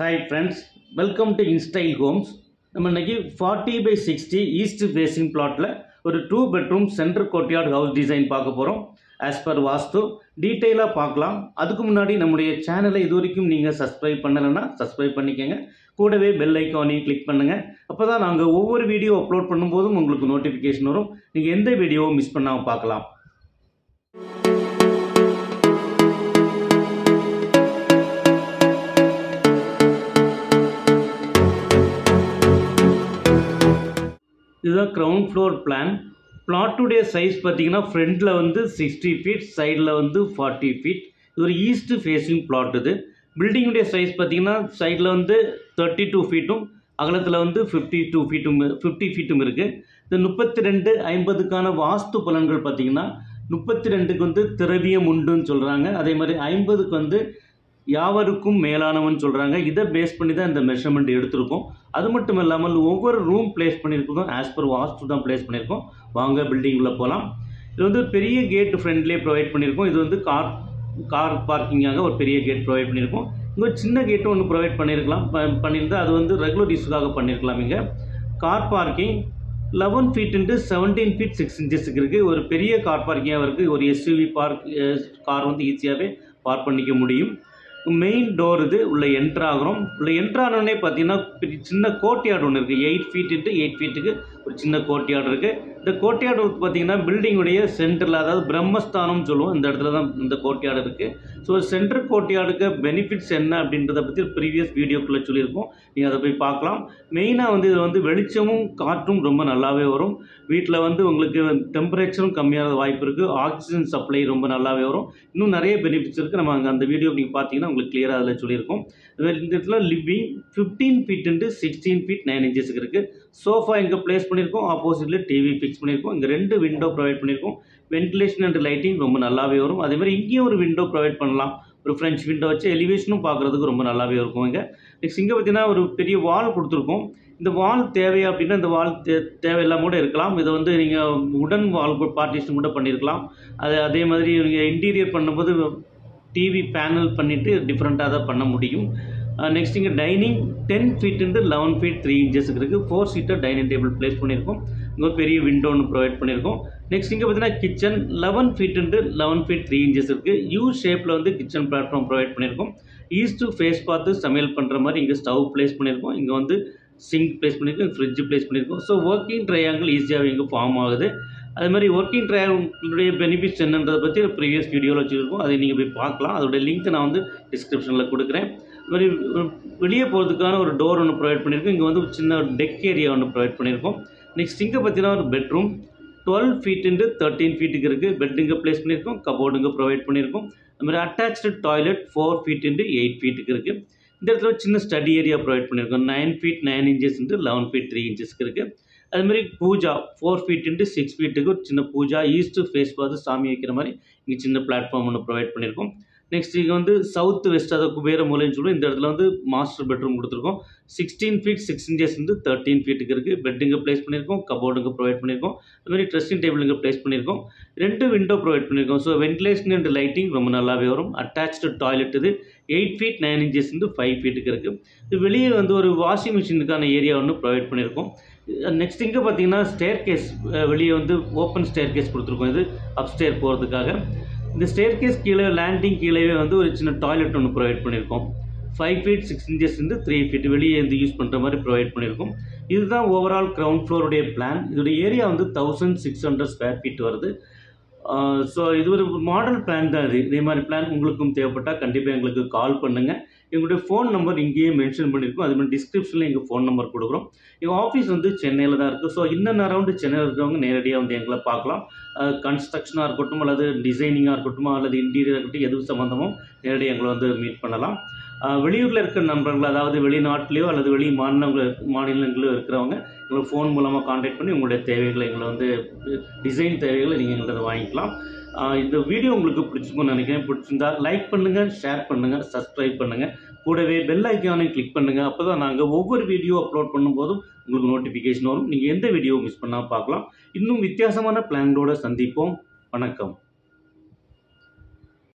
Hi friends welcome to Instyle Homes நம்ம இன்றைக்கி forty by sixty east facing பிளாட்டில் ஒரு two bedroom centre courtyard house design பார்க்க போகிறோம் as per வாஸ்து டீட்டெயிலாக பார்க்கலாம். அதுக்கு முன்னாடி நம்முடைய சேனலை இது வரைக்கும் நீங்கள் சப்ஸ்கிரைப் பண்ணலைன்னா சப்ஸ்கிரைப் பண்ணிக்கோங்க. கூடவே பெல் ஐக்கானையும் கிளிக் பண்ணுங்கள் அப்போ தான் நாங்கள் ஒவ்வொரு வீடியோ அப்லோட் பண்ணும்போதும் உங்களுக்கு நோட்டிஃபிகேஷன் வரும். நீங்கள் எந்த வீடியோவும் மிஸ் பண்ணாமல் பார்க்கலாம். இதுதான் கிரவுண்ட் ஃப்ளோர் பிளான் பிளாட்டுடைய சைஸ் பார்த்தீங்கன்னா ஃப்ரண்ட்டில் வந்து சிக்ஸ்டி ஃபீட் சைடில் வந்து ஃபார்ட்டி ஃபீட் இது ஒரு ஈஸ்ட் ஃபேஸிங் பிளாட் இது. பில்டிங்குடைய சைஸ் பார்த்தீங்கன்னா சைடில் வந்து தேர்ட்டி டூ ஃபீட்டும் அகலத்தில் வந்து ஃபிஃப்டி டூ ஃபீட்டும் ஃபிஃப்டி ஃபீட்டும் இருக்குது இந்த முப்பத்தி ரெண்டு ஐம்பதுக்கான வாஸ்து பலன்கள் பார்த்திங்கன்னா முப்பத்தி ரெண்டுக்கு வந்து திரவியம் உண்டுன்னு சொல்கிறாங்க அதே மாதிரி ஐம்பதுக்கு வந்து யாவருக்கும் மேலானவன் சொல்கிறாங்க இதை பேஸ் பண்ணி தான் இந்த மெஷர்மெண்ட் எடுத்திருக்கோம். அது மட்டும் இல்லாமல் ஒவ்வொரு ரூம் பிளேஸ் பண்ணியிருக்கோம். ஆஸ் பர் வாஸ்து தான் பிளேஸ் பண்ணியிருக்கோம். வாங்க பில்டிங்குள்ளே போகலாம் இது வந்து பெரிய கேட் ஃப்ரெண்ட்லேயே ப்ரொவைட் பண்ணியிருக்கோம். இது வந்து கார் கார் பார்க்கிங்காக ஒரு பெரிய கேட் ப்ரொவைட் பண்ணியிருக்கோம். இங்கே ஒரு சின்ன கேட்டும் ஒன்று ப்ரொவைட் பண்ணியிருக்கலாம். ப- அது வந்து ரெகுலர் யூஸுக்காக பண்ணியிருக்கலாம் இங்கே. Car parking eleven feet into seventeen feet six இன்ச்சஸுக்கு இருக்குது ஒரு பெரிய கார் பார்க்கிங்காக இருக்குது ஒரு எஸ்யூவி பார்க் கார் வந்து ஈஸியாகவே பார்க் பண்ணிக்க முடியும். மெயின் டோர் இது உள்ள என்ட்ரு ஆகிறோம். உள்ள என்ட்ரு ஆனோடனே பார்த்தீங்கன்னா சின்ன கோட்யார்டு ஒன்று இருக்குது எயிட் ஃபீட் இன்ட்டு எயிட் ஃபீட்டுக்கு ஒரு சின்ன கோட்யார்டு இருக்குது இந்த கோட்யார்டு பார்த்தீங்கன்னா பில்டிங்குடைய சென்டரில் அதாவது பிரம்மஸ்தானம்னு சொல்லுவோம். இந்த இடத்துல தான் இந்த கோட்யார்டு இருக்குது ஸோ சென்டர் கோட்டையாடுக்கு பெனிஃபிட்ஸ் என்ன அப்படின்றத பற்றி ப்ரீவியஸ் வீடியோக்குள்ளே சொல்லியிருக்கோம் நீங்கள் அதை போய் பார்க்கலாம். மெயினாக வந்து இதில் வந்து வெளிச்சமும் காற்றும் ரொம்ப நல்லாவே வரும். வீட்டில் வந்து உங்களுக்கு டெம்பரேச்சரும் கம்மியாக வாய்ப்பு இருக்குது ஆக்சிஜன் சப்ளை ரொம்ப நல்லாவே வரும். இன்னும் நிறைய பெனிஃபிட்ஸ் இருக்குது நம்ம அங்கே அந்த வீடியோ நீங்கள் பார்த்தீங்கன்னா உங்களுக்கு கிளியராக அதில் சொல்லியிருக்கோம். இந்த இடத்துல living fifteen feet into sixteen feet nine இன்ச்சஸ்க்கு இருக்குது சோஃபா இங்கே ப்ளேஸ் பண்ணியிருக்கோம் ஆப்போசிட்டில் டிவி ஃபிக்ஸ் பண்ணியிருக்கோம். இங்கே ரெண்டு விண்டோ ப்ரொவைட் பண்ணியிருக்கோம். வென்டிலேஷன் அண்ட் லைட்டிங் ரொம்ப நல்லாவே வரும். அதே மாதிரி இங்கேயும் ஒரு விண்டோ ப்ரொவைட் பண்ணலாம். ஒரு ஃப்ரெஞ்ச் விண்டோ வச்சு எலிவேஷனும் பார்க்குறதுக்கு ரொம்ப நல்லாவே இருக்கும் இங்கே. நெக்ஸ்ட் இங்கே பார்த்தீங்கன்னா ஒரு பெரிய வால் கொடுத்துருக்கோம். இந்த வால் தேவை அப்படின்னா இந்த வால் தே தேவையில்லாம கூட இருக்கலாம். இதை வந்து நீங்கள் உடன் வால் பார்ட்டிஷன் கூட பண்ணியிருக்கலாம். அது அதே மாதிரி நீங்கள் இன்டீரியர் பண்ணும்போது டிவி பேனல் பண்ணிவிட்டு டிஃப்ரெண்ட்டாக தான் பண்ண முடியும். நெக்ஸ்ட் இங்கே dining ten feet eleven feet three இன்ச்சஸுக்கு இருக்குது four seater dining table place பண்ணியிருக்கோம். இங்கே பெரிய விண்டோ ஒன்று ப்ரொவைட் பண்ணியிருக்கோம். நெக்ஸ்ட் இங்கே பார்த்தீங்கன்னா kitchen eleven feet eleven feet three inches இருக்குது யூ ஷேப்பில் வந்து கிச்சன் பிளாட்ஃபார்ம் ப்ரொவைட் பண்ணியிருக்கோம். ஈஸ்ட் ஃபேஸ் பார்த்து சமையல் பண்ணுற மாதிரி இங்கே ஸ்டவ் ப்ளேஸ் பண்ணியிருக்கோம். இங்கே வந்து சிங்க் ப்ளேஸ் பண்ணியிருக்கோம். ஃப்ரிட்ஜ் ப்ளேஸ் பண்ணியிருக்கோம். ஸோ ஒர்க்கிங் ட்ரையாங்கிள் ஈஸியாக இங்கே ஃபார்ம் ஆகுது. அது மாதிரி ஒர்க்கிங் ட்ரையாங்கிளுடைய பெனிஃபிட்ஸ் என்னன்றதை பற்றி ப்ரீவியஸ் வீடியோவில் வச்சுருக்கோம். அதை நீங்கள் போய் பார்க்கலாம். அதோடய லிங்க் நான் வந்து டிஸ்கிரிப்ஷனில் கொடுக்குறேன். மாதிரி வெளியே போகிறதுக்கான ஒரு டோர் ஒன்று ப்ரொவைட் பண்ணியிருக்கோம் இங்கே வந்து ஒரு சின்ன டெக் ஏரியா ஒன்று ப்ரொவைட் பண்ணியிருக்கோம் நெக்ஸ்ட் இங்கே பார்த்தீங்கன்னா ஒரு பெட்ரூம் டுவெல் ஃபீட்டு தேர்ட்டீன் ஃபீட்டுக்கு இருக்குது பெட் இங்கே ப்ளேஸ் பண்ணியிருக்கோம் கபோர்டுங்க ப்ரொவைட் பண்ணியிருக்கோம் அதுமாதிரி attach toilet four feet eight ஃபீட்டுக்கு இருக்குது இந்த இடத்துல சின்ன ஸ்டடி ஏரியா ப்ரொவைட் பண்ணியிருக்கோம் nine feet nine inches eleven feet three இன்ச்சஸ்க்கு இருக்குது அதுமாதிரி பூஜா ஃபோர் ஃபீட் சிக்ஸ் ஃபீட்டுக்கு ஒரு சின்ன பூஜா ஈஸ்ட்டு ஃபேஸ் பார்த்து சாமி வைக்கிற மாதிரி இங்கே சின்ன பிளாட்ஃபார்ம் ஒன்று ப்ரொவைட் பண்ணியிருக்கோம் நெக்ஸ்ட் இங்கே வந்து சவுத் வெஸ்ட் அதை குபேர மூலைன்னு சொல்லுவோம் இந்த இடத்துல வந்து மாஸ்டர் பெட்ரூம் கொடுத்துருக்கோம். சிக்ஸ்டீன் ஃபீட் சிக்ஸ் இன்ச்சஸ் வந்து தேர்ட்டீன் ஃபீட்டுக்கு இருக்குது பெட் இங்கே ப்ளேஸ் பண்ணியிருக்கோம். கபோர்டுங்க ப்ரொவைட் பண்ணியிருக்கோம். அதுமாதிரி ட்ரெஸ்ஸிங் டேபிளுங்க ப்ளேஸ் பண்ணியிருக்கோம். ரெண்டு விண்டோ ப்ரொவைட் பண்ணியிருக்கோம். ஸோ வென்டிலேஷன் அண்ட் லைட்டிங் ரொம்ப நல்லாவே வரும். அட்டாச்சு டாய்லெட் இது எயிட் ஃபீட் நைன் இன்ச்சஸ் வந்து ஃபைவ் ஃபீட்டுக்கு இருக்குது இது வெளியே வந்து ஒரு வாஷிங் மிஷினுக்கான ஏரியா ஒன்று ப்ரொவைட் பண்ணியிருக்கோம். நெக்ஸ்ட் இங்கே பார்த்தீங்கன்னா ஸ்டேர் கேஸ் வெளியே வந்து ஓப்பன் ஸ்டேர் கேஸ் கொடுத்துருக்கோம். இது அப்ஸ்டேர் போகிறதுக்காக இந்த ஸ்டேர் கேஸ் கீழே லேண்டிங் கீழேவே வந்து ஒரு சின்ன டாய்லெட் ஒன்று ப்ரொவைட் பண்ணியிருக்கோம். Five feet six inches three feet வெளியே இருந்து யூஸ் பண்ணுற மாதிரி ப்ரொவைட் பண்ணியிருக்கோம். இதுதான் ஓவரால் கிரவுண்ட் ஃப்ளோருடைய பிளான் இதோட ஏரியா வந்து thousand six hundred square feet வருது. ஸோ இது ஒரு மாடல் பிளான் தான் இது. இதே மாதிரி பிளான் உங்களுக்கும் தேவைப்பட்டால் கண்டிப்பாக எங்களுக்கு கால் பண்ணுங்கள் எங்களுடைய ஃபோன் நம்பர் இங்கேயே மென்ஷன் பண்ணியிருக்கோம் அது மாதிரி டிஸ்கிரிப்ஷனில் எங்கள் ஃபோன் நம்பர் கொடுக்குறோம். எங்கள் ஆஃபீஸ் வந்து சென்னையில் தான் இருக்குது ஸோ இன்னும் அரௌண்டு சென்னையில் இருக்கிறவங்க நேரடியாக வந்து எங்களை பார்க்கலாம். கன்ஸ்ட்ரக்ஷனாக இருக்கட்டும் அல்லது டிசைனிங்காக இருக்கட்டும் அல்லது இன்டீரியர் இருக்கட்டும் எது சம்மந்தமும் நேரடியாக எங்களை வந்து மீட் பண்ணலாம். வெளியூரில் இருக்கிற நண்பர்கள் அதாவது வெளிநாட்டிலையோ அல்லது வெளி மாநிலங்கள் மாநிலங்களோ இருக்கிறவங்க எங்களை ஃபோன் மூலமாக காண்டாக்ட் பண்ணி உங்களுடைய தேவைகளை எங்களை வந்து டிசைன் தேவைகளை நீங்கள் எங்கள்கிட்ட வாங்கிக்கலாம். இந்த வீடியோ உங்களுக்கு பிடிச்சிருக்கும்னு நினைக்கிறேன். பிடிச்சிருந்தா லைக் பண்ணுங்கள் ஷேர் பண்ணுங்கள் சப்ஸ்கிரைப் பண்ணுங்கள் கூடவே பெல் ஐக்கானையும் கிளிக் பண்ணுங்கள் அப்போ தான் நாங்கள் ஒவ்வொரு வீடியோ அப்லோட் பண்ணும்போதும் உங்களுக்கு நோட்டிஃபிகேஷன் வரும். நீங்கள் எந்த வீடியோ மிஸ் பண்ணாமல் பார்க்கலாம். இன்னும் வித்தியாசமான பிளான்களோட சந்திப்போம். வணக்கம்.